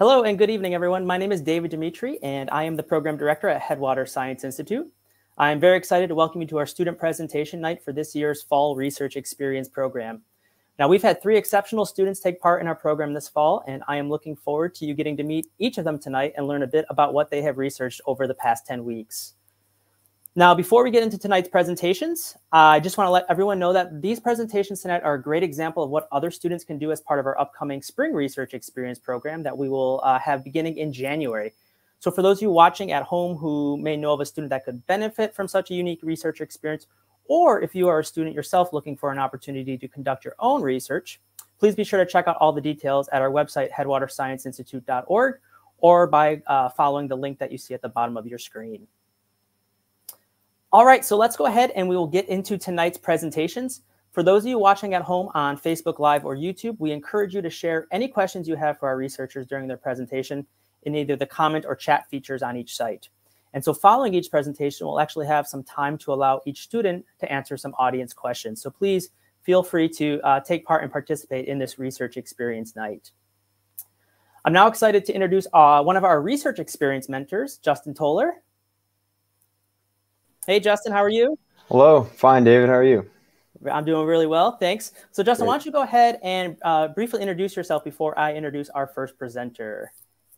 Hello and good evening, everyone. My name is David Dimitri, and I am the Program Director at Headwaters Science Institute. I am very excited to welcome you to our student presentation night for this year's Fall Research Experience program. Now, we've had three exceptional students take part in our program this fall, and I am looking forward to you getting to meet each of them tonight and learn a bit about what they have researched over the past 10 weeks. Now, before we get into tonight's presentations, I just want to let everyone know that these presentations tonight are a great example of what other students can do as part of our upcoming Spring Research Experience program that we will uh, have beginning in January. So for those of you watching at home who may know of a student that could benefit from such a unique research experience, or if you are a student yourself looking for an opportunity to conduct your own research, please be sure to check out all the details at our website, headwaterscienceinstitute.org, or by uh, following the link that you see at the bottom of your screen. All right, so let's go ahead and we will get into tonight's presentations. For those of you watching at home on Facebook Live or YouTube, we encourage you to share any questions you have for our researchers during their presentation in either the comment or chat features on each site. And so following each presentation, we'll actually have some time to allow each student to answer some audience questions. So please feel free to uh, take part and participate in this research experience night. I'm now excited to introduce uh, one of our research experience mentors, Justin Toller. Hey, Justin, how are you? Hello, fine, David. How are you? I'm doing really well, thanks. So, Justin, Great. why don't you go ahead and uh, briefly introduce yourself before I introduce our first presenter?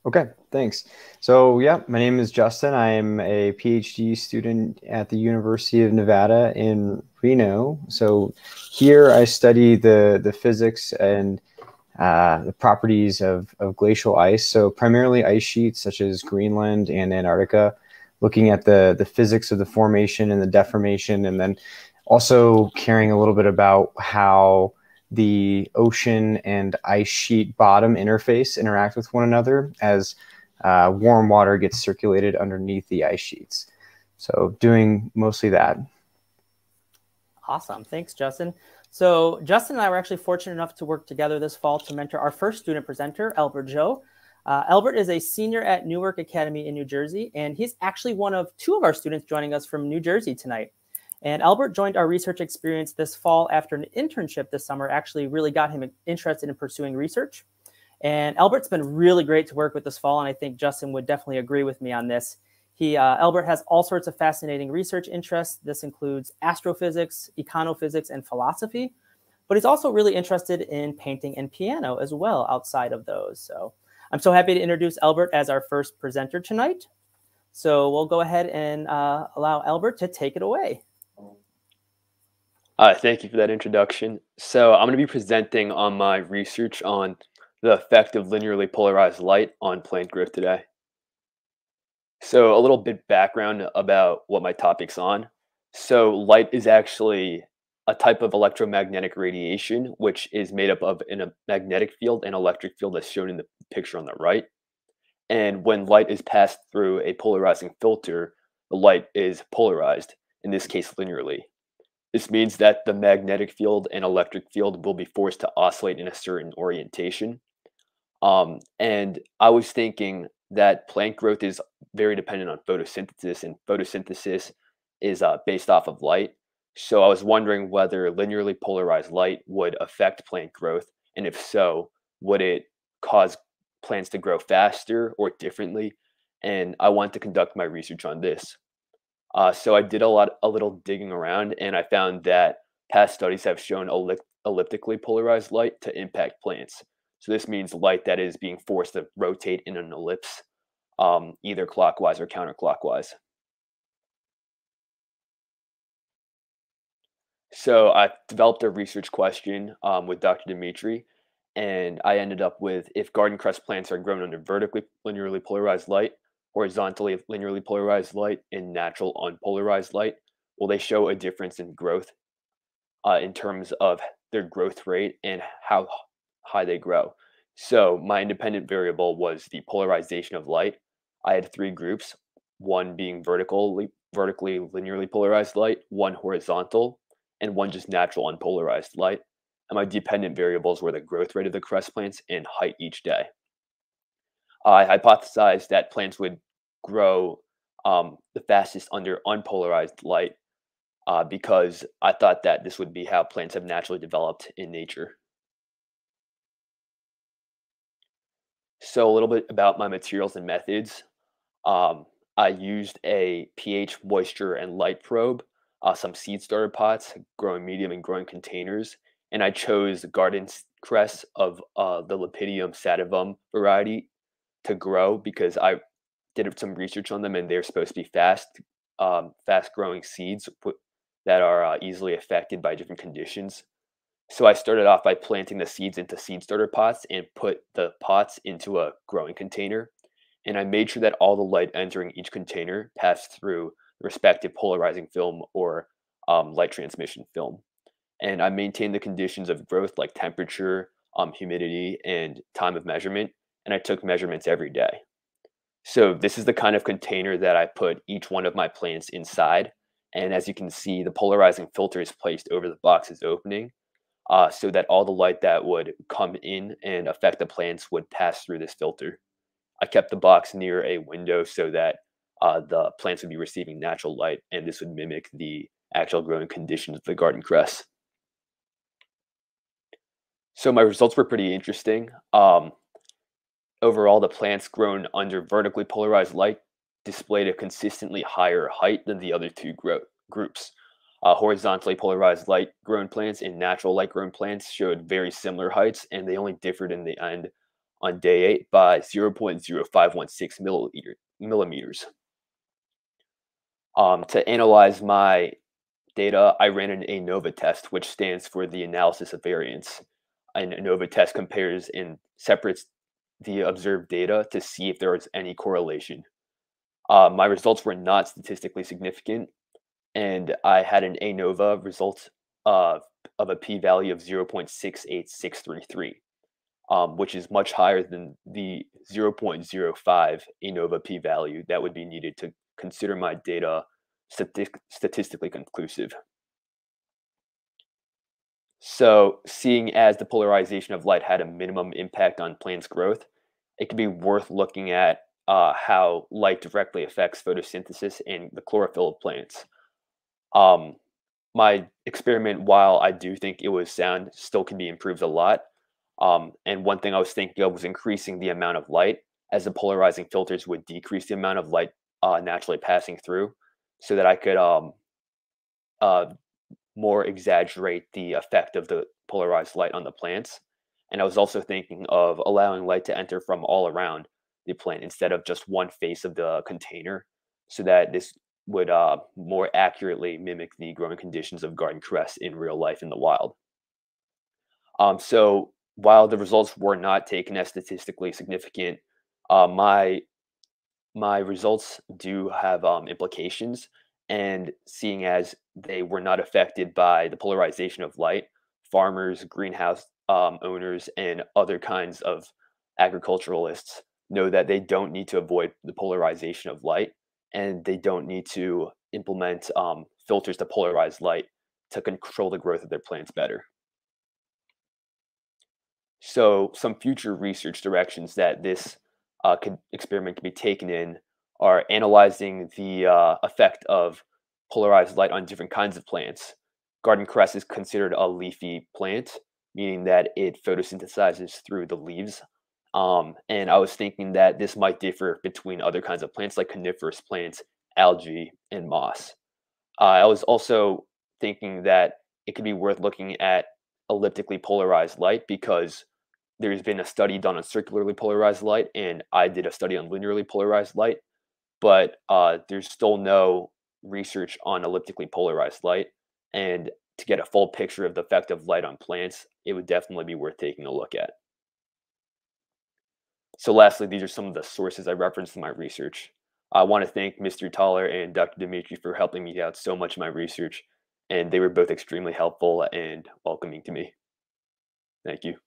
Okay, thanks. So, yeah, my name is Justin. I am a PhD student at the University of Nevada in Reno. So, here I study the the physics and uh, the properties of, of glacial ice. So, primarily ice sheets such as Greenland and Antarctica looking at the the physics of the formation and the deformation, and then also caring a little bit about how the ocean and ice sheet bottom interface interact with one another as uh, warm water gets circulated underneath the ice sheets. So doing mostly that. Awesome. Thanks, Justin. So Justin and I were actually fortunate enough to work together this fall to mentor our first student presenter, Albert Zhou. Uh, Albert is a senior at Newark Academy in New Jersey, and he's actually one of two of our students joining us from New Jersey tonight. And Albert joined our research experience this fall after an internship this summer actually really got him interested in pursuing research. And Albert's been really great to work with this fall, and I think Justin would definitely agree with me on this. He, uh, Albert has all sorts of fascinating research interests. This includes astrophysics, econophysics, and philosophy. But he's also really interested in painting and piano as well outside of those. So I'm so happy to introduce Albert as our first presenter tonight. So we'll go ahead and uh, allow Albert to take it away. Uh, thank you for that introduction. So I'm going to be presenting on my research on the effect of linearly polarized light on plant growth today. So a little bit background about what my topic's on. So light is actually a type of electromagnetic radiation, which is made up of a magnetic field and electric field as shown in the picture on the right. And when light is passed through a polarizing filter, the light is polarized, in this case linearly. This means that the magnetic field and electric field will be forced to oscillate in a certain orientation. Um, and I was thinking that plant growth is very dependent on photosynthesis, and photosynthesis is uh, based off of light. So I was wondering whether linearly polarized light would affect plant growth, and if so, would it cause plants to grow faster or differently? And I want to conduct my research on this. Uh, so I did a lot, a little digging around, and I found that past studies have shown elliptically polarized light to impact plants. So this means light that is being forced to rotate in an ellipse, um, either clockwise or counterclockwise. So I developed a research question um, with Dr. Dimitri, and I ended up with if garden cress plants are grown under vertically linearly polarized light, horizontally linearly polarized light, and natural unpolarized light, will they show a difference in growth uh, in terms of their growth rate and how high they grow? So my independent variable was the polarization of light. I had three groups, one being vertically vertically linearly polarized light, one horizontal, and one just natural unpolarized light. And my dependent variables were the growth rate of the cress plants and height each day. I hypothesized that plants would grow um, the fastest under unpolarized light uh, because I thought that this would be how plants have naturally developed in nature. So a little bit about my materials and methods. Um, I used a pH, moisture, and light probe, uh, some seed starter pots, growing medium and growing containers, and I chose garden cress of uh, the Lepidium sativum variety to grow because I did some research on them and they're supposed to be fast, um, fast growing seeds that are uh, easily affected by different conditions. So I started off by planting the seeds into seed starter pots and put the pots into a growing container. And I made sure that all the light entering each container passed through respective polarizing film or um, light transmission film. And I maintained the conditions of growth like temperature, um, humidity, and time of measurement. And I took measurements every day. So this is the kind of container that I put each one of my plants inside. And as you can see, the polarizing filter is placed over the box's opening uh, so that all the light that would come in and affect the plants would pass through this filter. I kept the box near a window so that uh, the plants would be receiving natural light and this would mimic the actual growing conditions of the garden cress. So my results were pretty interesting. Um, overall, the plants grown under vertically polarized light displayed a consistently higher height than the other two groups. Uh, horizontally polarized light grown plants and natural light grown plants showed very similar heights, and they only differed in the end on day eight by 0.0516 millimeters. Um, to analyze my data, I ran an ANOVA test, which stands for the analysis of variance. An ANOVA test compares and separates the observed data to see if there is any correlation. Uh, my results were not statistically significant, and I had an ANOVA result uh, of a p-value of 0.68633, um, which is much higher than the 0.05 ANOVA p-value that would be needed to consider my data stati statistically conclusive. So, seeing as the polarization of light had a minimum impact on plants' growth, it could be worth looking at uh, how light directly affects photosynthesis and the chlorophyll of plants. Um, my experiment, while I do think it was sound, still can be improved a lot. Um, and one thing I was thinking of was increasing the amount of light as the polarizing filters would decrease the amount of light uh, naturally passing through so that I could um, uh, more exaggerate the effect of the polarized light on the plants. And I was also thinking of allowing light to enter from all around the plant instead of just one face of the container so that this would uh, more accurately mimic the growing conditions of garden cress in real life in the wild. Um, so while the results were not taken as statistically significant, uh, my my results do have um, implications. And seeing as they were not affected by the polarization of light, farmers, greenhouse um, owners, and other kinds of agriculturalists know that they don't need to avoid the polarization of light and they don't need to implement um, filters to polarize light to control the growth of their plants better. So some future research directions that this uh, could, experiment can be taken in are analyzing the uh, effect of polarized light on different kinds of plants. Garden cress is considered a leafy plant, meaning that it photosynthesizes through the leaves um, and I was thinking that this might differ between other kinds of plants like coniferous plants, algae, and moss. Uh, I was also thinking that it could be worth looking at elliptically polarized light because there's been a study done on circularly polarized light, and I did a study on linearly polarized light, but uh, there's still no research on elliptically polarized light. And to get a full picture of the effect of light on plants, it would definitely be worth taking a look at. So lastly, these are some of the sources I referenced in my research. I want to thank Mr. Toller and Dr. Dimitri for helping me out so much in my research, and they were both extremely helpful and welcoming to me. Thank you.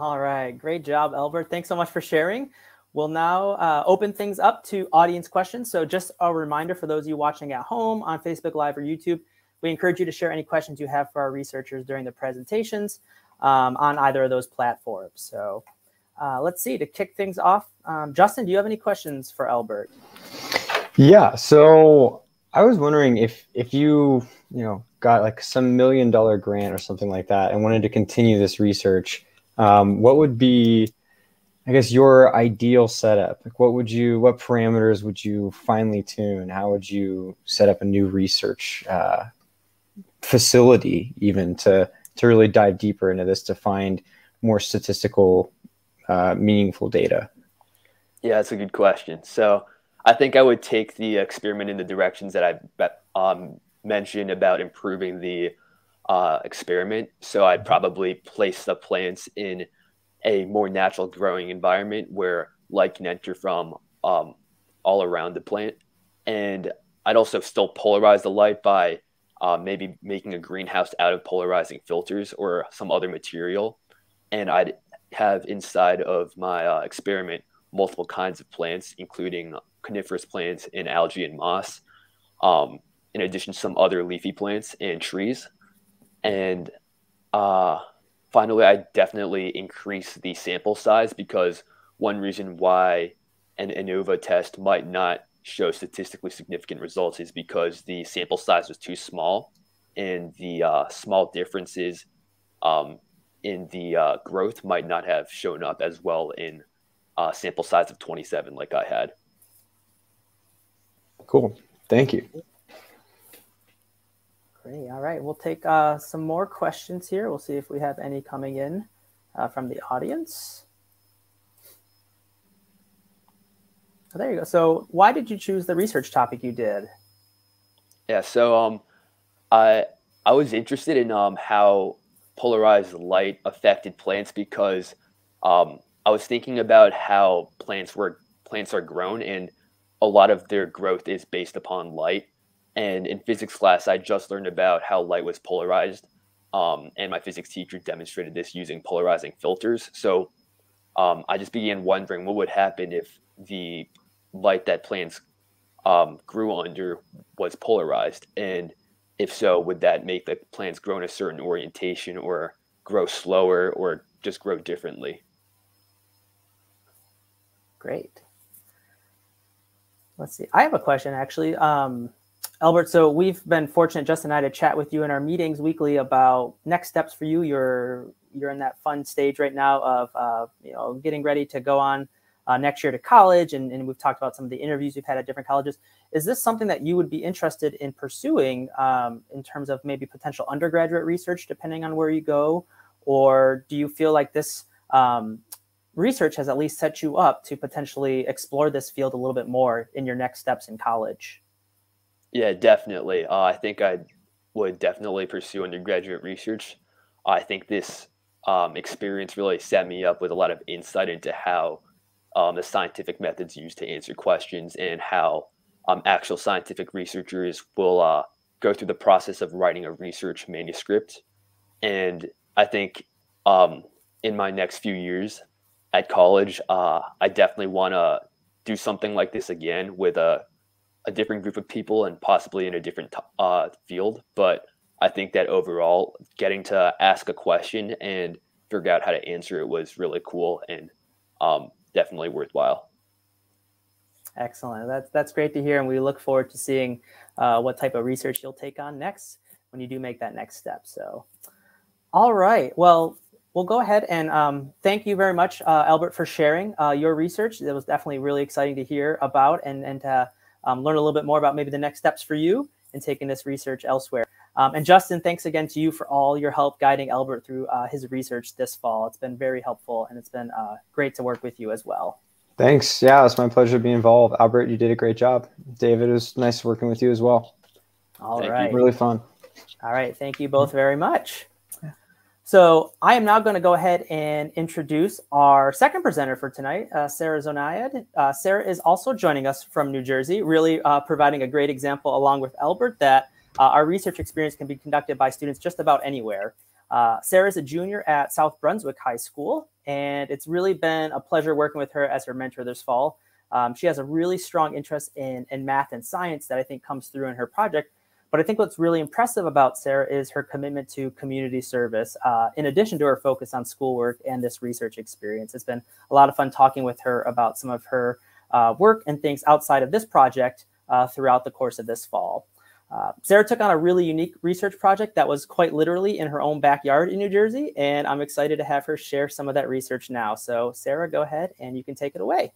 All right, great job, Albert. Thanks so much for sharing. We'll now uh, open things up to audience questions. So just a reminder for those of you watching at home on Facebook Live or YouTube, we encourage you to share any questions you have for our researchers during the presentations um, on either of those platforms. So uh, let's see, to kick things off, um, Justin, do you have any questions for Albert? Yeah, so I was wondering if if you you know got like some million dollar grant or something like that and wanted to continue this research, um, what would be, I guess, your ideal setup? Like, what would you, what parameters would you finely tune? How would you set up a new research uh, facility, even to to really dive deeper into this to find more statistical, uh, meaningful data? Yeah, that's a good question. So I think I would take the experiment in the directions that I um, mentioned about improving the uh, experiment. So I'd mm-hmm. probably place the plants in a more natural growing environment where light can enter from um, all around the plant. And I'd also still polarize the light by uh, maybe making a greenhouse out of polarizing filters or some other material. And I'd have inside of my uh, experiment multiple kinds of plants, including coniferous plants and algae and moss, um, in addition to some other leafy plants and trees. And uh, finally, I definitely increase the sample size because one reason why an ANOVA test might not show statistically significant results is because the sample size was too small and the uh, small differences um, in the uh, growth might not have shown up as well in uh, sample size of 27 like I had. Cool. Thank you. Great. All right. We'll take uh, some more questions here. We'll see if we have any coming in uh, from the audience. Oh, there you go. So why did you choose the research topic you did? Yeah. So um, I, I was interested in um, how polarized light affected plants because um, I was thinking about how plants were plants are grown and a lot of their growth is based upon light. And in physics class, I just learned about how light was polarized. Um, and my physics teacher demonstrated this using polarizing filters. So um, I just began wondering what would happen if the light that plants um, grew under was polarized. And if so, would that make the plants grow in a certain orientation or grow slower or just grow differently? Great. Let's see. I have a question actually. Um, Albert, so we've been fortunate, Justin and I, to chat with you in our meetings weekly about next steps for you. You're you're in that fun stage right now of uh, you know getting ready to go on uh, next year to college, and, and we've talked about some of the interviews you've had at different colleges. Is this something that you would be interested in pursuing um, in terms of maybe potential undergraduate research, depending on where you go, or do you feel like this um, research has at least set you up to potentially explore this field a little bit more in your next steps in college. Yeah, definitely. Uh, I think I would definitely pursue undergraduate research. I think this um, experience really set me up with a lot of insight into how um, the scientific methods used to answer questions and how um, actual scientific researchers will uh, go through the process of writing a research manuscript. And I think um, in my next few years, at college, uh, I definitely want to do something like this again with a, a different group of people and possibly in a different uh, field. But I think that overall, getting to ask a question and figure out how to answer it was really cool and um, definitely worthwhile. Excellent. That's that's great to hear, and we look forward to seeing uh, what type of research you'll take on next when you do make that next step. So, all right. Well, we'll go ahead and um, thank you very much, uh, Albert, for sharing uh, your research. It was definitely really exciting to hear about and, and to um, learn a little bit more about maybe the next steps for you in taking this research elsewhere. Um, and Justin, thanks again to you for all your help guiding Albert through uh, his research this fall. It's been very helpful and it's been uh, great to work with you as well. Thanks. Yeah, it's my pleasure to be involved. Albert, you did a great job. David, it was nice working with you as well. All Thank right, You. Really fun. All right. Thank you both very much. So I am now going to go ahead and introduce our second presenter for tonight, uh, Sarah Zonayed. Uh, Sarah is also joining us from New Jersey, really uh, providing a great example along with Albert that uh, our research experience can be conducted by students just about anywhere. Uh, Sarah is a junior at South Brunswick High School, and it's really been a pleasure working with her as her mentor this fall. Um, she has a really strong interest in, in math and science that I think comes through in her project, but I think what's really impressive about Sarah is her commitment to community service, uh, in addition to her focus on schoolwork and this research experience. It's been a lot of fun talking with her about some of her uh, work and things outside of this project uh, throughout the course of this fall. Uh, Sarah took on a really unique research project that was quite literally in her own backyard in New Jersey, and I'm excited to have her share some of that research now. So, Sarah, go ahead and you can take it away.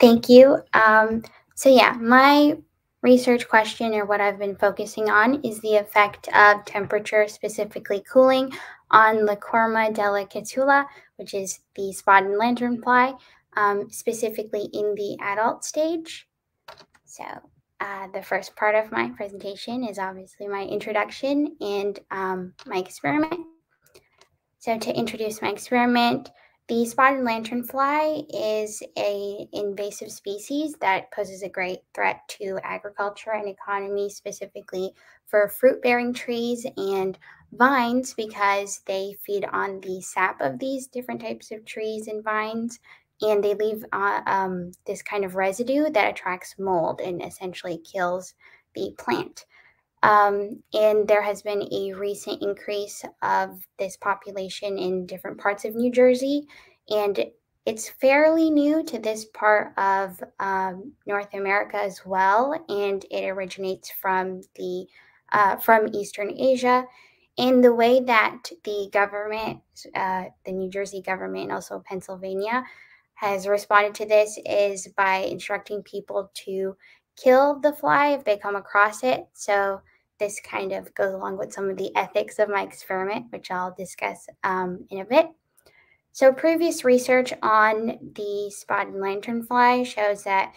Thank you. Um, so, yeah, my research question or what I've been focusing on is the effect of temperature, specifically cooling, on Lycorma delicatula, which is the spotted lanternfly, um, specifically in the adult stage. So, uh, the first part of my presentation is obviously my introduction and um, my experiment. So to introduce my experiment, the spotted lanternfly is a invasive species that poses a great threat to agriculture and economy, specifically for fruit-bearing trees and vines because they feed on the sap of these different types of trees and vines and they leave uh, um, this kind of residue that attracts mold and essentially kills the plant. Um, and there has been a recent increase of this population in different parts of New Jersey, and it's fairly new to this part of um, North America as well, and it originates from the uh, from Eastern Asia. And the way that the government, uh, the New Jersey government, and also Pennsylvania, has responded to this is by instructing people to kill the fly if they come across it. So this kind of goes along with some of the ethics of my experiment, which I'll discuss um, in a bit. So previous research on the spotted lanternfly shows that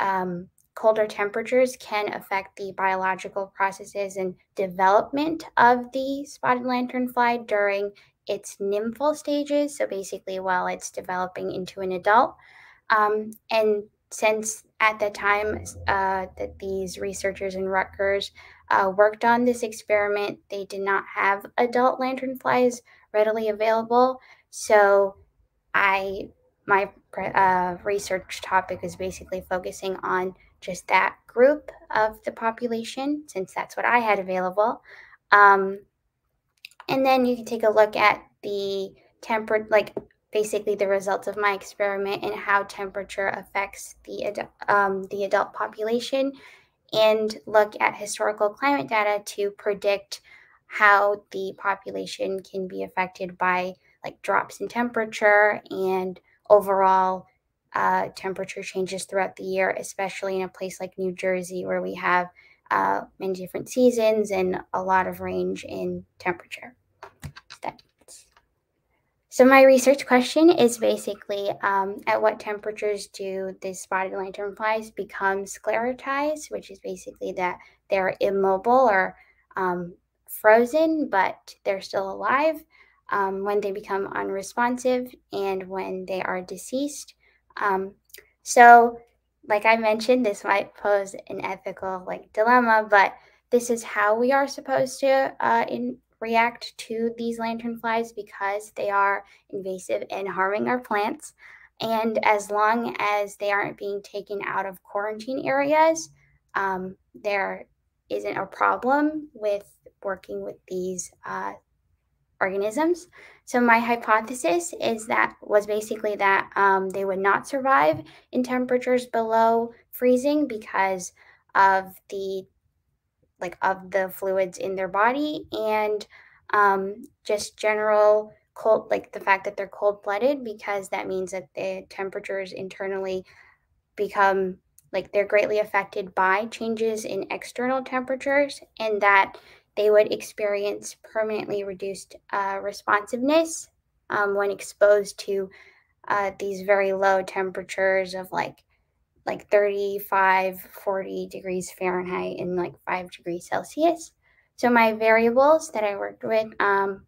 um, colder temperatures can affect the biological processes and development of the spotted lanternfly during its nymphal stages. So basically, while it's developing into an adult. Um, and since at the time uh, that these researchers in Rutgers uh, worked on this experiment, they did not have adult lanternflies readily available. So I my uh, research topic is basically focusing on just that group of the population, since that's what I had available. Um, and then you can take a look at the temper, like basically the results of my experiment and how temperature affects the, um, the adult population and look at historical climate data to predict how the population can be affected by like drops in temperature and overall uh, temperature changes throughout the year, especially in a place like New Jersey where we have uh, many different seasons and a lot of range in temperature. So my research question is basically um, at what temperatures do the spotted lanternflies become sclerotized, which is basically that they're immobile or um, frozen, but they're still alive um, when they become unresponsive and when they are deceased. Um, so like I mentioned, this might pose an ethical like dilemma, but this is how we are supposed to uh, in, react to these lanternflies because they are invasive and harming our plants. And as long as they aren't being taken out of quarantine areas, um, there isn't a problem with working with these uh, organisms. So my hypothesis is that was basically that um, they would not survive in temperatures below freezing because of the like of the fluids in their body and um, just general cold like the fact that they're cold blooded because that means that the temperatures internally become like they're greatly affected by changes in external temperatures and that they would experience permanently reduced uh, responsiveness um, when exposed to uh, these very low temperatures of like like 35 40 degrees fahrenheit and like 5 degrees celsius. So my variables that i worked with um,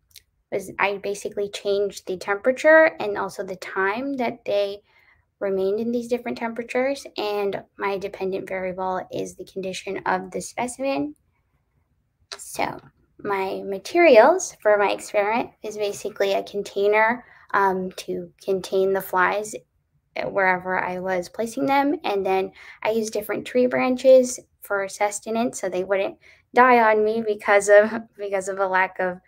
was i basically changed the temperature and also the time that they remained in these different temperatures and my dependent variable is the condition of the specimen. So my materials for my experiment is basically a container um, to contain the flies wherever I was placing them. And then I used different tree branches for sustenance so they wouldn't die on me because of because of a lack of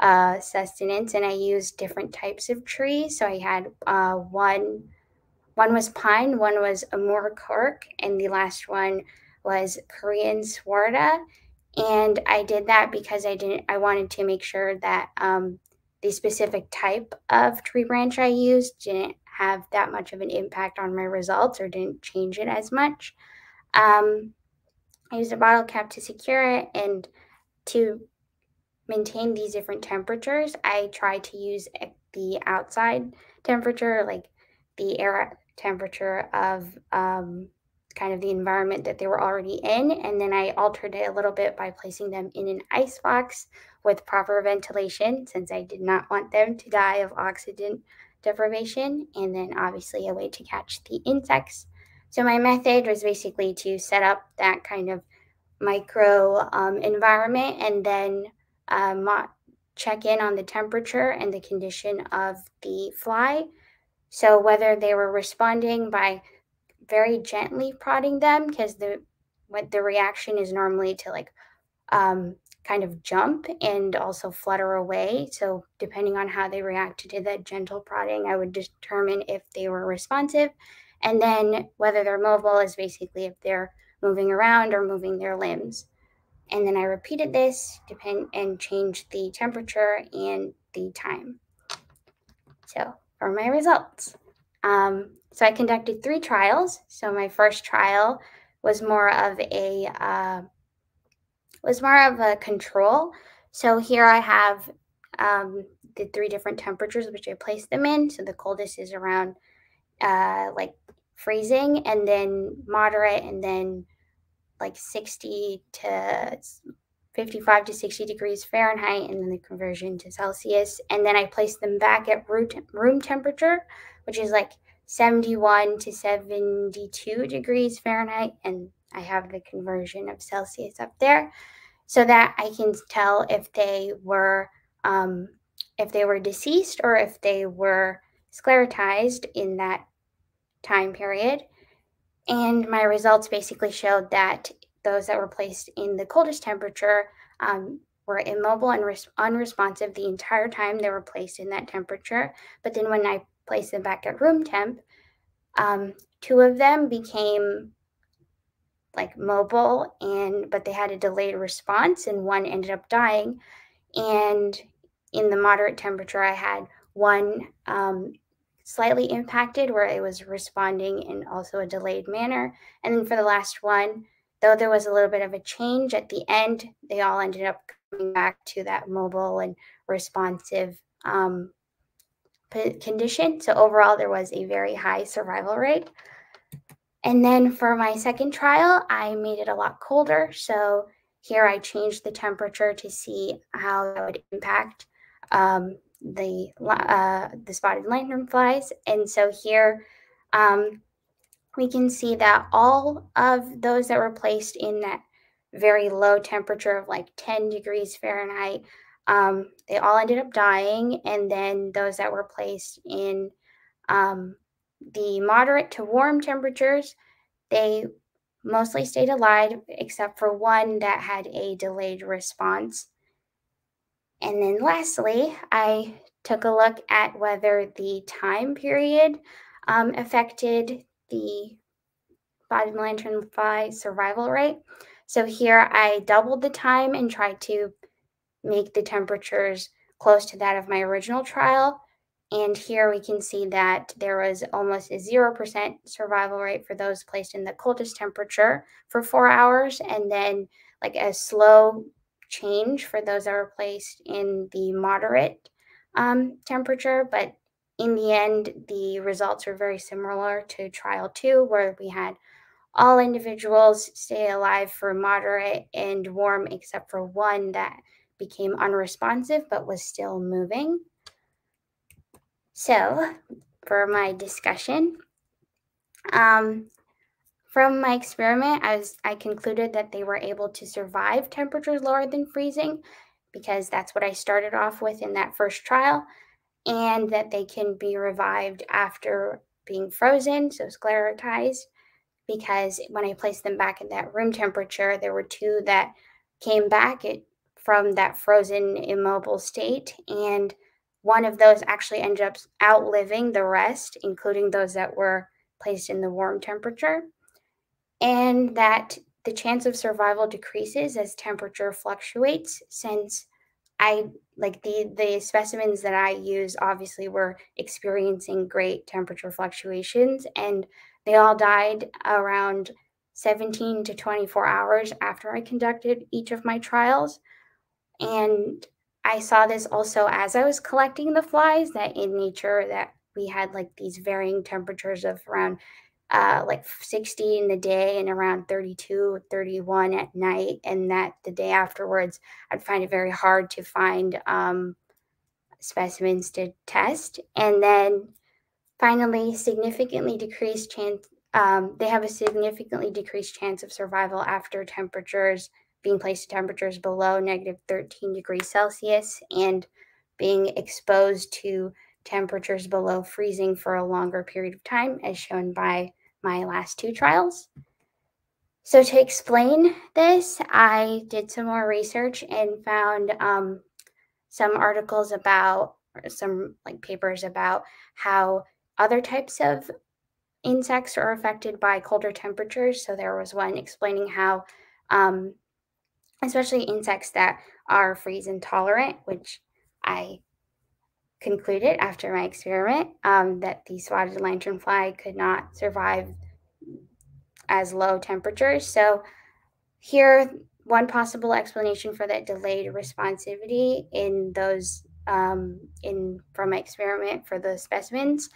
uh, sustenance. And I used different types of trees. So I had uh, one one was pine, one was a amur cork, and the last one was Korean Stewartia. And I did that because I didn't I wanted to make sure that um, the specific type of tree branch I used didn't have that much of an impact on my results or didn't change it as much. Um, I used a bottle cap to secure it and to maintain these different temperatures, I try to use the outside temperature, like the air temperature of um, kind of the environment that they were already in. And then I altered it a little bit by placing them in an ice box with proper ventilation, since I did not want them to die of oxygen deprivation. And then obviously a way to catch the insects. So my method was basically to set up that kind of micro um, environment and then um, check in on the temperature and the condition of the fly. So whether they were responding by very gently prodding them, because the what the reaction is normally to like um, kind of jump and also flutter away. So depending on how they reacted to that gentle prodding, I would determine if they were responsive. And then whether they're mobile is basically if they're moving around or moving their limbs. And then I repeated this depend and changed the temperature and the time. So for my results. Um, so I conducted three trials. So my first trial was more of a uh, was more of a control. So here I have um, the three different temperatures which I placed them in. So the coldest is around uh, like freezing, and then moderate, and then like 60 to 55 to 60 degrees Fahrenheit and then the conversion to Celsius. And then I place them back at room temperature, which is like 71 to 72 degrees Fahrenheit. And I have the conversion of Celsius up there so that I can tell if they were um, if they were deceased or if they were sclerotized in that time period. And my results basically showed that those that were placed in the coldest temperature um, were immobile and res- unresponsive the entire time they were placed in that temperature. But then when I placed them back at room temp, um, two of them became like mobile and but they had a delayed response and one ended up dying and in the moderate temperature i had one um, slightly impacted where it was responding in also a delayed manner. And then for the last one, though there was a little bit of a change at the end, they all ended up coming back to that mobile and responsive um, condition. So overall, there was a very high survival rate. And then for my second trial, I made it a lot colder. So here I changed the temperature to see how that would impact um, the uh, the spotted lanternflies. And so here um, we can see that all of those that were placed in that very low temperature of like 10 degrees Fahrenheit, um, they all ended up dying. And then those that were placed in um, the moderate to warm temperatures, they mostly stayed alive, except for one that had a delayed response. And then lastly, I took a look at whether the time period um, affected the spotted lanternfly survival rate. So here I doubled the time and tried to make the temperatures close to that of my original trial. And here we can see that there was almost a 0% survival rate for those placed in the coldest temperature for four hours, and then like a slow change for those that were placed in the moderate um, temperature. But in the end, the results were very similar to trial two, where we had all individuals stay alive for moderate and warm, except for one that became unresponsive but was still moving. So, for my discussion, um, from my experiment, I, was, I concluded that they were able to survive temperatures lower than freezing because that's what I started off with in that first trial, and that they can be revived after being frozen, so sclerotized. Because when I placed them back at that room temperature, there were two that came back from that frozen immobile state, and one of those actually ended up outliving the rest, including those that were placed in the warm temperature and that the chance of survival decreases as temperature fluctuates since I like the the specimens that I use obviously were experiencing great temperature fluctuations and they all died around 17 to 24 hours after I conducted each of my trials. And I saw this also as I was collecting the flies that in nature that we had like these varying temperatures of around uh, like 60 in the day and around 32, 31 at night. And that the day afterwards, I'd find it very hard to find um, specimens to test. And then finally, significantly decreased chance, um, they have a significantly decreased chance of survival after temperatures being placed at temperatures below negative 13 degrees Celsius and being exposed to temperatures below freezing for a longer period of time, as shown by my last two trials. So, to explain this, I did some more research and found um, some articles about, some like papers about how other types of insects are affected by colder temperatures. So, there was one explaining how, um, especially insects that are freeze intolerant, which I concluded after my experiment um, that the spotted lanternfly could not survive as low temperatures. So here, one possible explanation for that delayed responsivity in those um, in from my experiment for the specimens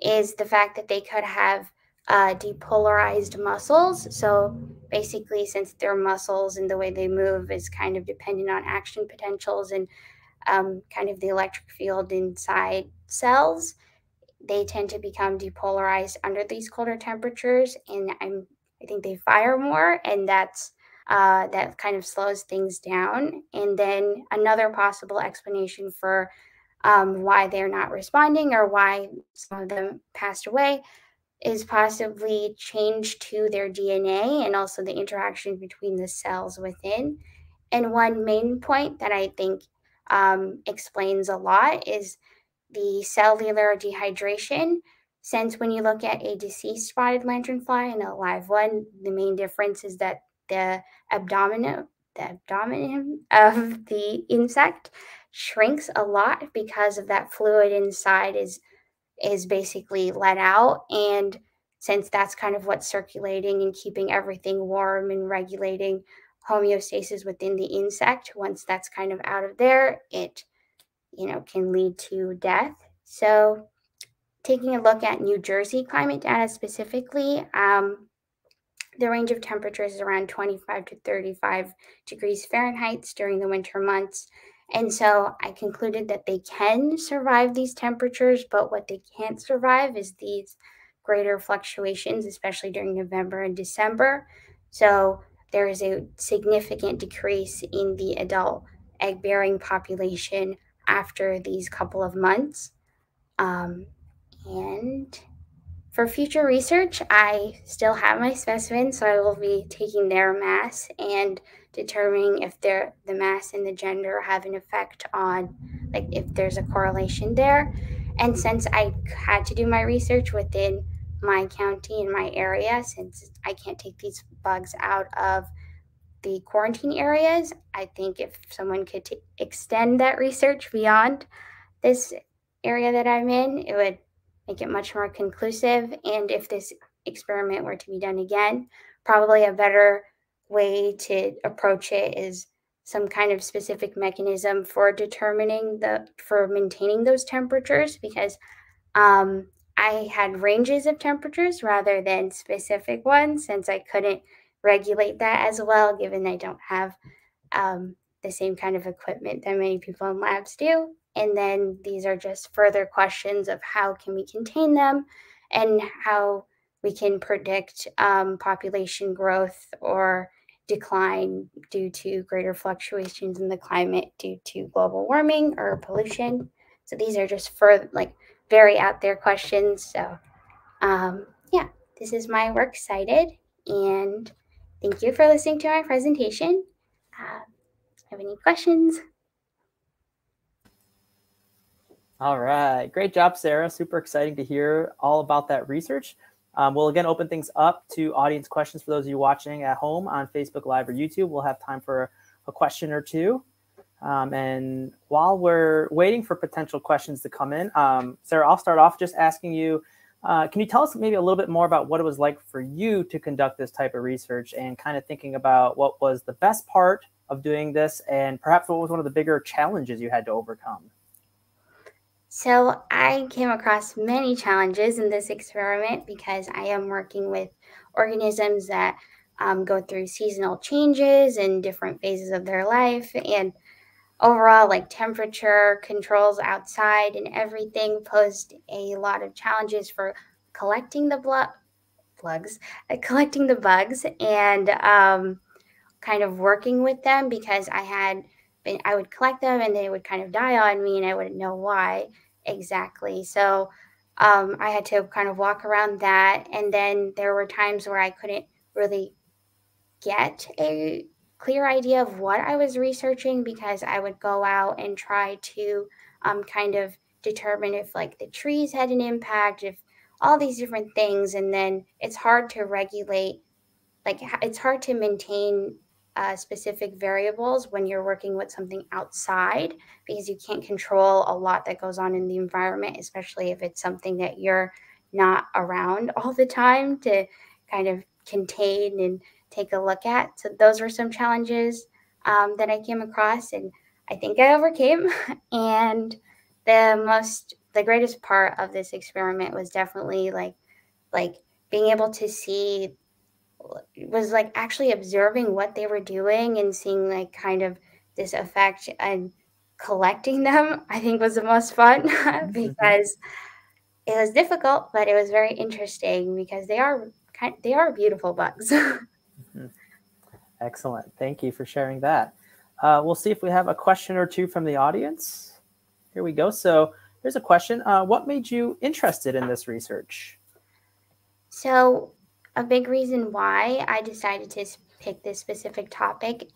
is the fact that they could have uh, depolarized muscles. So basically, since their muscles and the way they move is kind of dependent on action potentials and um, kind of the electric field inside cells, they tend to become depolarized under these colder temperatures, and I'm I think they fire more, and that's uh, that kind of slows things down. And then another possible explanation for um, why they're not responding or why some of them passed away is possibly changed to their DNA and also the interaction between the cells within. And one main point that I think um, explains a lot is the cellular dehydration. Since when you look at a deceased spotted lanternfly and a live one, the main difference is that the abdomen, the abdomen of the insect shrinks a lot because of that fluid inside is is basically let out and since that's kind of what's circulating and keeping everything warm and regulating homeostasis within the insect. Once that's kind of out of there, it you know can lead to death. So taking a look at New Jersey climate data specifically, um, the range of temperatures is around 25 to 35 degrees Fahrenheit during the winter months. And so I concluded that they can survive these temperatures, but what they can't survive is these greater fluctuations, especially during November and December. So there is a significant decrease in the adult egg bearing population after these couple of months. Um, and for future research, I still have my specimens, so I will be taking their mass and determining if they're, the mass and the gender have an effect on, like, if there's a correlation there. And since I had to do my research within my county and my area since I can't take these bugs out of the quarantine areas. I think if someone could t- extend that research beyond this area that I'm in, it would make it much more conclusive. And if this experiment were to be done again, probably a better way to approach it is some kind of specific mechanism for determining the for maintaining those temperatures because um, I had ranges of temperatures rather than specific ones since I couldn't regulate that as well, given I don't have um, the same kind of equipment that many people in labs do. And then these are just further questions of how can we contain them and how we can predict um, population growth or decline due to greater fluctuations in the climate due to global warming or pollution. So these are just for like very out there questions. So, um, yeah, this is my work cited, and thank you for listening to my presentation. Uh, have any questions? All right, great job, Sarah. Super exciting to hear all about that research. Um, we'll again open things up to audience questions for those of you watching at home on Facebook Live or YouTube. We'll have time for a question or two. Um, and while we're waiting for potential questions to come in, um, Sarah, I'll start off just asking you, uh, can you tell us maybe a little bit more about what it was like for you to conduct this type of research and kind of thinking about what was the best part of doing this and perhaps what was one of the bigger challenges you had to overcome? So I came across many challenges in this experiment because I am working with organisms that um, go through seasonal changes and different phases of their life. And overall, like temperature controls outside and everything posed a lot of challenges for collecting the blood plugs, uh, collecting the bugs and um, kind of working with them because I had been, I would collect them and they would kind of die on me and I wouldn't know why exactly. So um, I had to kind of walk around that. And then there were times where I couldn't really get a clear idea of what I was researching because I would go out and try to um, kind of determine if like the trees had an impact, if all these different things. And then it's hard to regulate, like, it's hard to maintain uh, specific variables when you're working with something outside because you can't control a lot that goes on in the environment, especially if it's something that you're not around all the time to kind of contain and take a look at. So those were some challenges um, that I came across, and I think I overcame. and the most, the greatest part of this experiment was definitely like, like being able to see was like actually observing what they were doing and seeing like kind of this effect and collecting them i think was the most fun because it was difficult but it was very interesting because they are kind they are beautiful bugs. Mm-hmm. excellent. Thank you for sharing that. Uh, we'll see if we have a question or two from the audience. Here we go. So here's a question. Uh, what made you interested in this research? So a big reason why I decided to pick this specific topic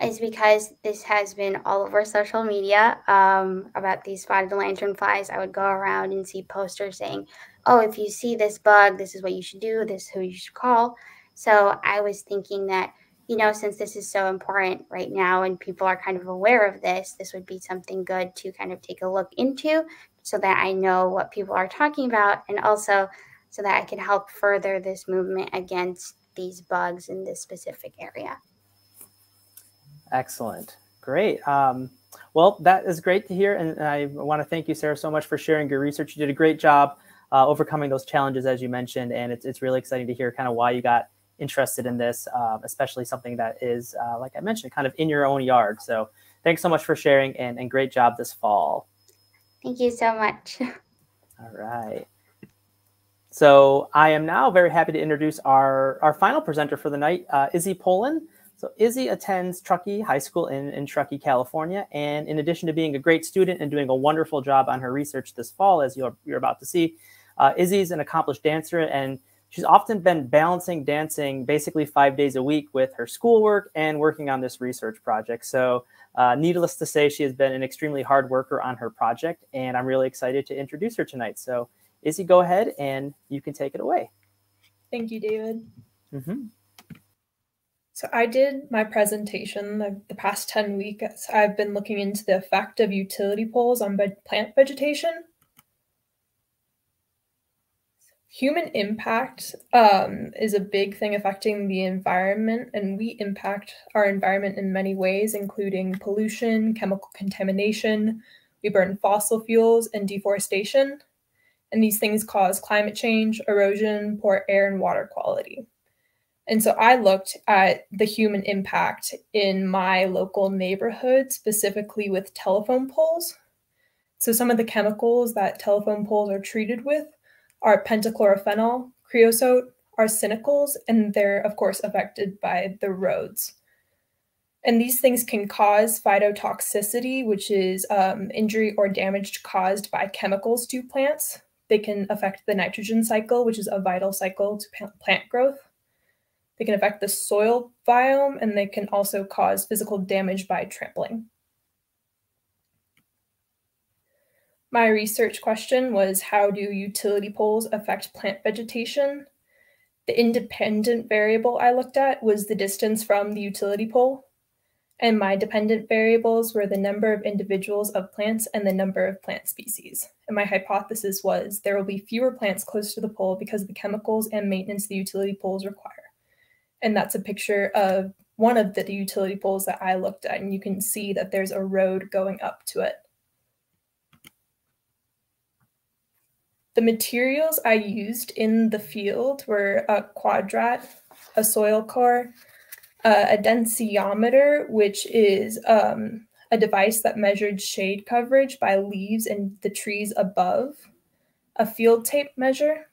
is because this has been all over social media um, about these spotted lanternflies. I would go around and see posters saying, oh, if you see this bug, this is what you should do, this is who you should call. So I was thinking that, you know, since this is so important right now and people are kind of aware of this, this would be something good to kind of take a look into so that I know what people are talking about and also so that I could help further this movement against these bugs in this specific area. Excellent. Great. Um, well, that is great to hear. And I want to thank you, Sarah, so much for sharing your research. You did a great job uh, overcoming those challenges, as you mentioned. And it's, it's really exciting to hear kind of why you got interested in this, uh, especially something that is, uh, like I mentioned, kind of in your own yard. So thanks so much for sharing and, and great job this fall. Thank you so much. All right. So I am now very happy to introduce our, our final presenter for the night, uh, Izzy Poland. So Izzy attends Truckee High School in, in Truckee, California. And in addition to being a great student and doing a wonderful job on her research this fall, as you're, you're about to see, uh, Izzy's an accomplished dancer and she's often been balancing dancing basically five days a week with her schoolwork and working on this research project. So uh, needless to say, she has been an extremely hard worker on her project and I'm really excited to introduce her tonight. So Izzy, go ahead and you can take it away. Thank you, David. Mm-hmm. So I did my presentation the, the, past 10 weeks. I've been looking into the effect of utility poles on plant vegetation. Human impact um, is a big thing affecting the environment, and we impact our environment in many ways, including pollution, chemical contamination. We burn fossil fuels and deforestation and these things cause climate change, erosion, poor air and water quality. And so I looked at the human impact in my local neighborhood, specifically with telephone poles. So some of the chemicals that telephone poles are treated with are pentachlorophenol, creosote, arsenicals, and they're, of course, affected by the roads. And these things can cause phytotoxicity, which is um, injury or damage caused by chemicals to plants. They can affect the nitrogen cycle, which is a vital cycle to plant growth. They can affect the soil biome, and they can also cause physical damage by trampling. My research question was how do utility poles affect plant vegetation? The independent variable I looked at was the distance from the utility pole. And my dependent variables were the number of individuals of plants and the number of plant species. And my hypothesis was there will be fewer plants close to the pole because of the chemicals and maintenance the utility poles require. And that's a picture of one of the utility poles that I looked at, and you can see that there's a road going up to it. The materials I used in the field were a quadrat, a soil core, uh, a densiometer, which is um, a device that measured shade coverage by leaves and the trees above, a field tape measure,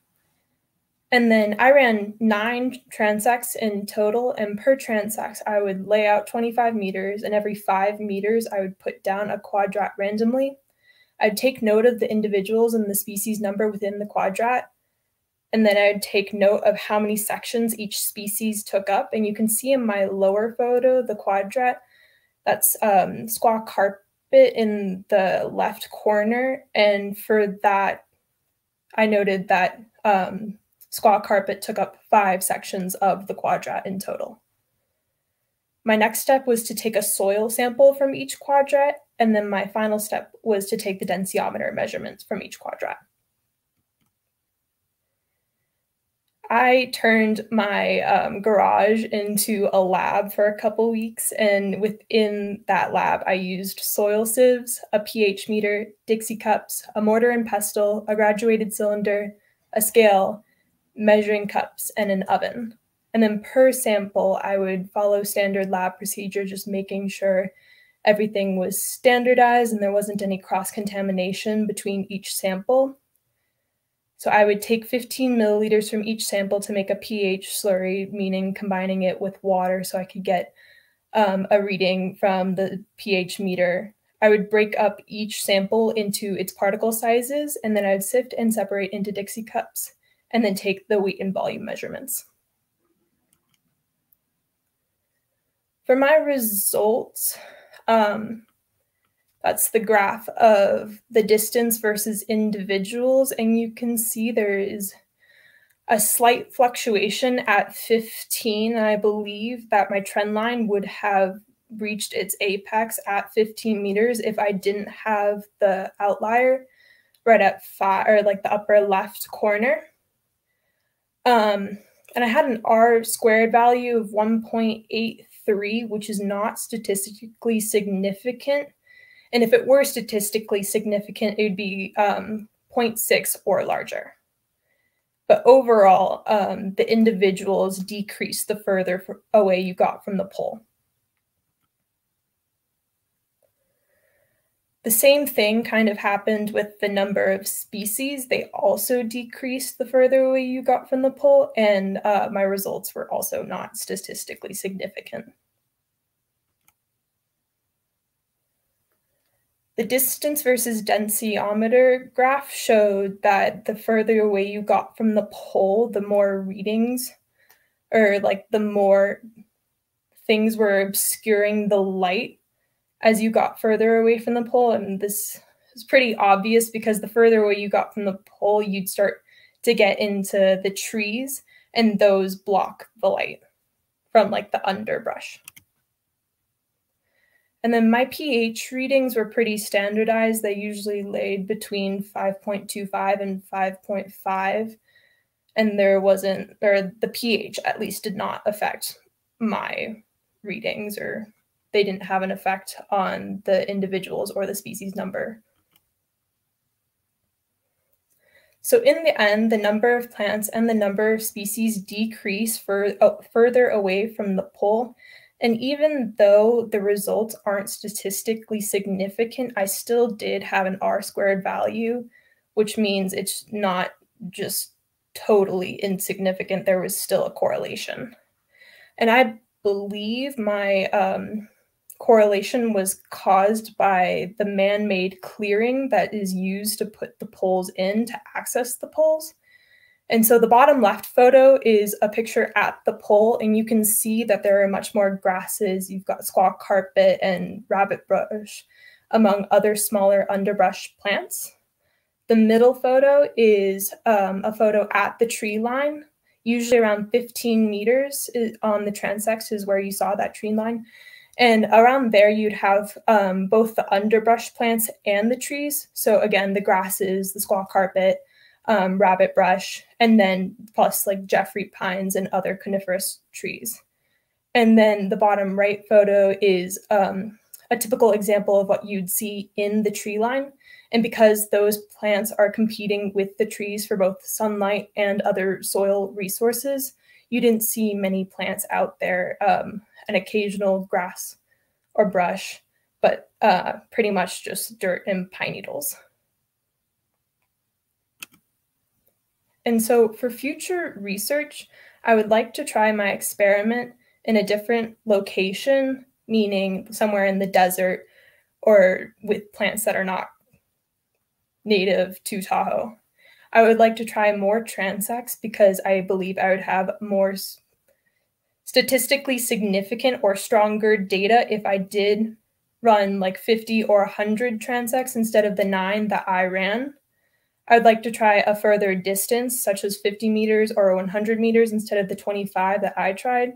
and then I ran nine transects in total, and per transect, I would lay out 25 meters, and every five meters, I would put down a quadrat randomly. I'd take note of the individuals and the species number within the quadrat, and then I'd take note of how many sections each species took up. And you can see in my lower photo, the quadrat, that's um, squaw carpet in the left corner. And for that, I noted that um, squaw carpet took up five sections of the quadrat in total. My next step was to take a soil sample from each quadrat, and then my final step was to take the densiometer measurements from each quadrat. I turned my um, garage into a lab for a couple weeks, and within that lab, I used soil sieves, a pH meter, Dixie cups, a mortar and pestle, a graduated cylinder, a scale, measuring cups, and an oven. And then per sample, I would follow standard lab procedure, just making sure everything was standardized and there wasn't any cross contamination between each sample. So I would take 15 milliliters from each sample to make a pH slurry, meaning combining it with water so I could get um, a reading from the pH meter. I would break up each sample into its particle sizes, and then I'd sift and separate into Dixie cups and then take the weight and volume measurements. For my results, um, that's the graph of the distance versus individuals. And you can see there is a slight fluctuation at 15. And I believe that my trend line would have reached its apex at 15 meters if I didn't have the outlier right at five or like the upper left corner. Um, and I had an R squared value of 1.83, which is not statistically significant. And if it were statistically significant, it would be um, 0.6 or larger. But overall, um, the individuals decreased the further away you got from the pole. The same thing kind of happened with the number of species. They also decreased the further away you got from the pole, and uh, my results were also not statistically significant. The distance versus densiometer graph showed that the further away you got from the pole, the more readings, or like the more things were obscuring the light as you got further away from the pole. And this is pretty obvious because the further away you got from the pole, you'd start to get into the trees, and those block the light from like the underbrush. And then my pH readings were pretty standardized. They usually laid between 5.25 and 5.5. And there wasn't, or the pH at least did not affect my readings or they didn't have an effect on the individuals or the species number. So in the end, the number of plants and the number of species decrease for, uh, further away from the pole. And even though the results aren't statistically significant, I still did have an R squared value, which means it's not just totally insignificant. There was still a correlation. And I believe my um, correlation was caused by the man-made clearing that is used to put the poles in to access the poles. And so the bottom left photo is a picture at the pole, and you can see that there are much more grasses. You've got squaw carpet and rabbit brush, among other smaller underbrush plants. The middle photo is um, a photo at the tree line. usually around 15 meters on the transects is where you saw that tree line. And around there, you'd have um, both the underbrush plants and the trees. So again, the grasses, the squaw carpet, um, rabbit brush, and then plus like Jeffrey pines and other coniferous trees. And then the bottom right photo is um, a typical example of what you'd see in the tree line. And because those plants are competing with the trees for both sunlight and other soil resources, you didn't see many plants out there, um, an occasional grass or brush, but uh, pretty much just dirt and pine needles. And so for future research, I would like to try my experiment in a different location, meaning somewhere in the desert or with plants that are not native to Tahoe. I would like to try more transects because I believe I would have more statistically significant or stronger data if I did run like 50 or 100 transects instead of the nine that I ran. I'd like to try a further distance, such as 50 meters or 100 meters instead of the 25 that I tried,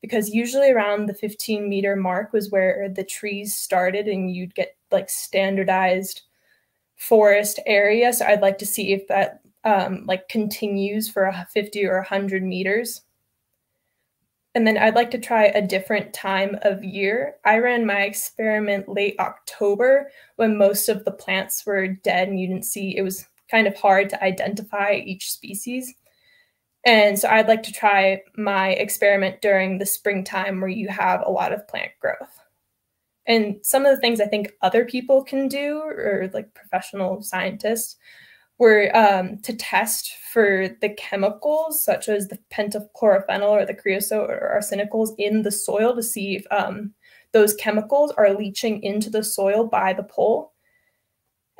because usually around the 15 meter mark was where the trees started and you'd get like standardized forest area. So I'd like to see if that um, like continues for a 50 or 100 meters. And then I'd like to try a different time of year. I ran my experiment late October when most of the plants were dead and you didn't see, it was kind of hard to identify each species. And so I'd like to try my experiment during the springtime where you have a lot of plant growth. And some of the things I think other people can do, or like professional scientists, were um, to test for the chemicals such as the pentachlorophenol or the creosote or arsenicals in the soil to see if um, those chemicals are leaching into the soil by the pole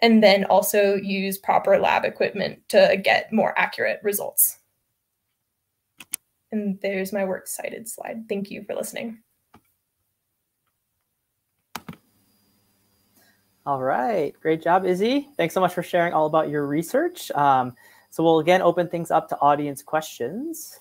and then also use proper lab equipment to get more accurate results. And there's my works cited slide. Thank you for listening. All right, great job, Izzy. Thanks so much for sharing all about your research. Um, so we'll again open things up to audience questions.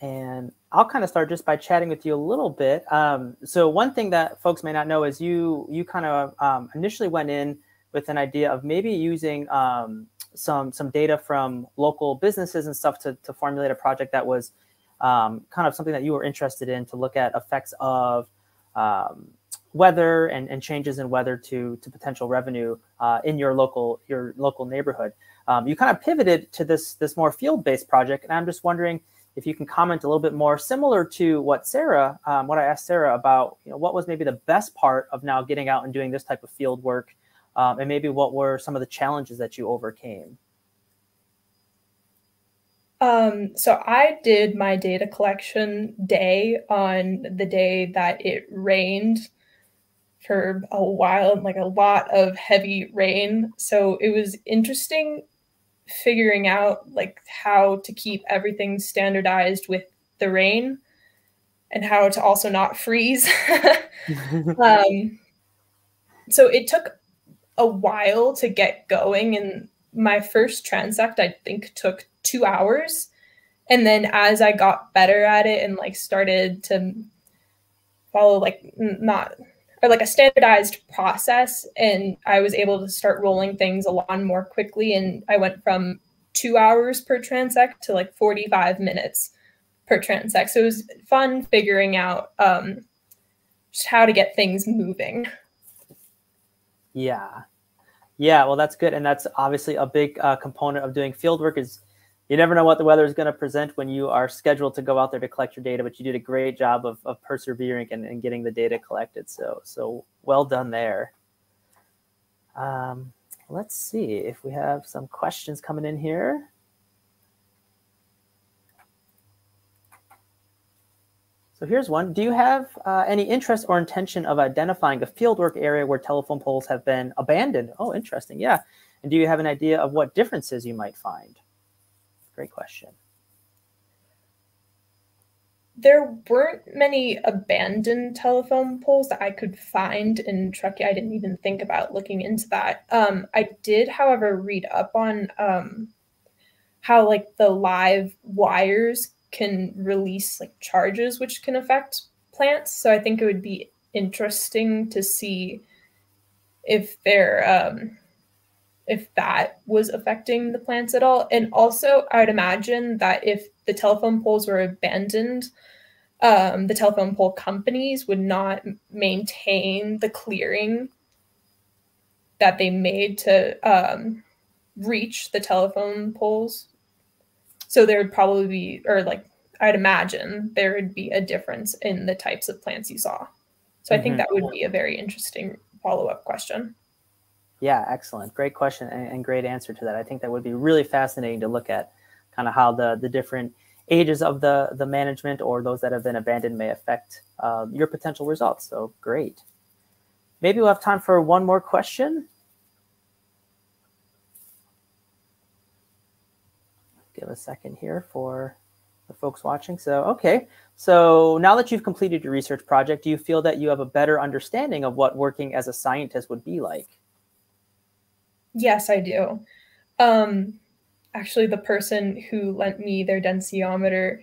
And I'll kind of start just by chatting with you a little bit. Um, so one thing that folks may not know is you you kind of um, initially went in with an idea of maybe using um, some some data from local businesses and stuff to, to formulate a project that was um, kind of something that you were interested in to look at effects of um, weather and, and changes in weather to to potential revenue uh, in your local your local neighborhood. Um, you kind of pivoted to this this more field based project, and I'm just wondering if you can comment a little bit more, similar to what Sarah, um, what I asked Sarah about, you know, what was maybe the best part of now getting out and doing this type of field work, um, and maybe what were some of the challenges that you overcame. Um, so I did my data collection day on the day that it rained for a while, like a lot of heavy rain. So it was interesting figuring out like how to keep everything standardized with the rain and how to also not freeze. um, so it took a while to get going and my first transect i think took two hours and then as i got better at it and like started to follow like not or like a standardized process and i was able to start rolling things along more quickly and i went from two hours per transect to like 45 minutes per transect. So it was fun figuring out um, just how to get things moving. Yeah. Yeah well that's good and that's obviously a big uh, component of doing field work is you never know what the weather is going to present when you are scheduled to go out there to collect your data, but you did a great job of, of persevering and, and getting the data collected. So, so well done there. Um, let's see if we have some questions coming in here. So here's one. Do you have uh, any interest or intention of identifying a fieldwork area where telephone poles have been abandoned? Oh, interesting. Yeah. And do you have an idea of what differences you might find? Great question. There weren't many abandoned telephone poles that I could find in Truckee. I didn't even think about looking into that. Um, I did, however, read up on um, how like the live wires can release like charges which can affect plants. So I think it would be interesting to see if they're um, if that was affecting the plants at all. And also, I would imagine that if the telephone poles were abandoned, um, the telephone pole companies would not maintain the clearing that they made to um, reach the telephone poles. So there would probably be, or like I'd imagine, there would be a difference in the types of plants you saw. So mm-hmm. I think mm-hmm. that would be a very interesting follow up question. Yeah, excellent. Great question and, and, great answer to that. I think that would be really fascinating to look at kind of how the, the different ages of the, the management or those that have been abandoned may affect uh, your potential results. So great. Maybe we'll have time for one more question. Give a second here for the folks watching. So, okay. So now that you've completed your research project, do you feel that you have a better understanding of what working as a scientist would be like? Yes, I do. Um, actually, the person who lent me their densiometer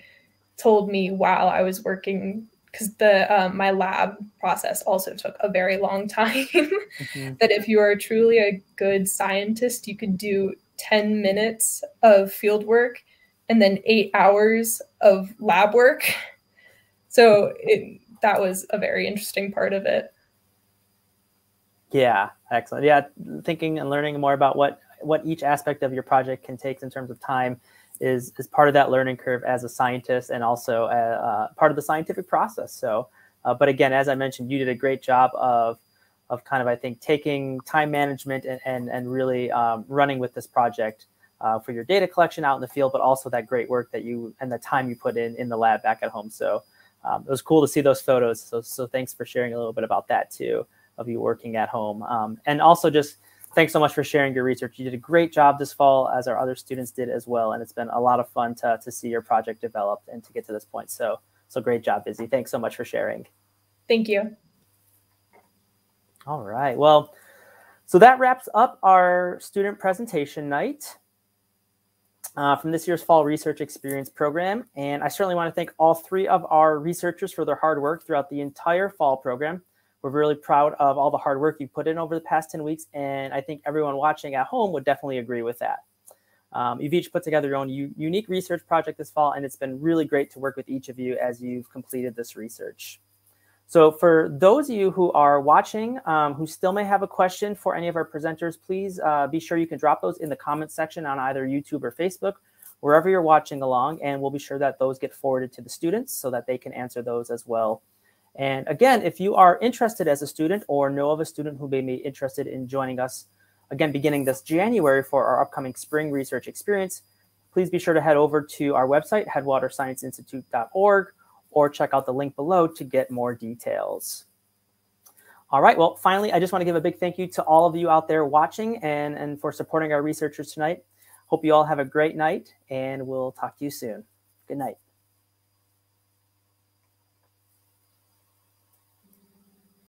told me while I was working, because the um, my lab process also took a very long time, mm-hmm. that if you are truly a good scientist, you could do 10 minutes of field work and then eight hours of lab work. So it, that was a very interesting part of it. Yeah, excellent. Yeah, thinking and learning more about what what each aspect of your project can take in terms of time is is part of that learning curve as a scientist and also a, uh, uh, part of the scientific process. So, uh, but again, as I mentioned, you did a great job of of kind of I think taking time management and and, and really um, running with this project uh, for your data collection out in the field, but also that great work that you and the time you put in in the lab back at home. So um, it was cool to see those photos. So, so thanks for sharing a little bit about that too, of you working at home. Um, and also just thanks so much for sharing your research. You did a great job this fall, as our other students did as well. And it's been a lot of fun to, to see your project develop and to get to this point. So, so great job, Izzy. Thanks so much for sharing. Thank you. All right. Well, so that wraps up our student presentation night uh, from this year's Fall Research Experience program. And I certainly want to thank all three of our researchers for their hard work throughout the entire fall program. We're really proud of all the hard work you put in over the past 10 weeks. And I think everyone watching at home would definitely agree with that. Um, you've each put together your own unique research project this fall, and it's been really great to work with each of you as you've completed this research. So for those of you who are watching, um, who still may have a question for any of our presenters, please uh, be sure you can drop those in the comments section on either YouTube or Facebook, wherever you're watching along, and we'll be sure that those get forwarded to the students so that they can answer those as well. And again, if you are interested as a student or know of a student who may be interested in joining us, again, beginning this January for our upcoming spring research experience, please be sure to head over to our website, headwatersscienceinstitute.org, or check out the link below to get more details. All right, well, finally, I just want to give a big thank you to all of you out there watching and, and for supporting our researchers tonight. Hope you all have a great night, and we'll talk to you soon. Good night.